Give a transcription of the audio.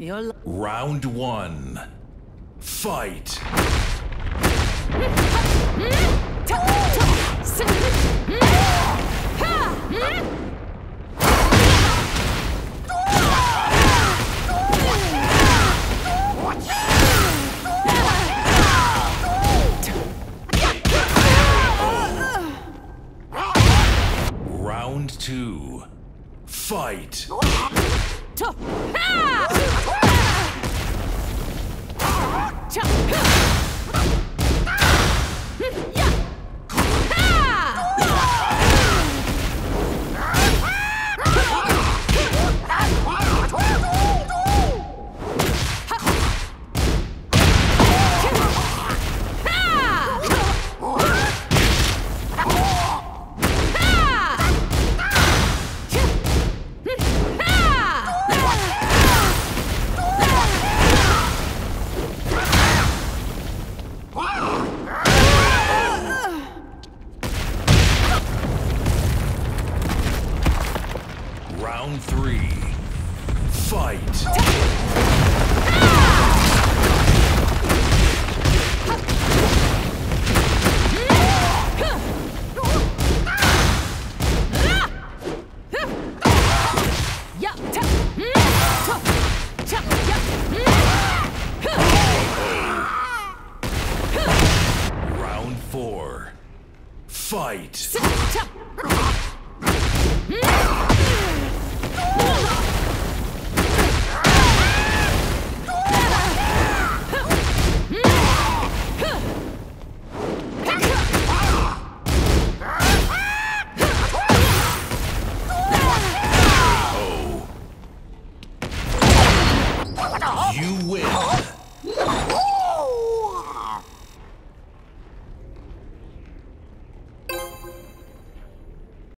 You're Round one. Fight. Round two. Fight. とはあ Round three. Fight. Round four. Fight.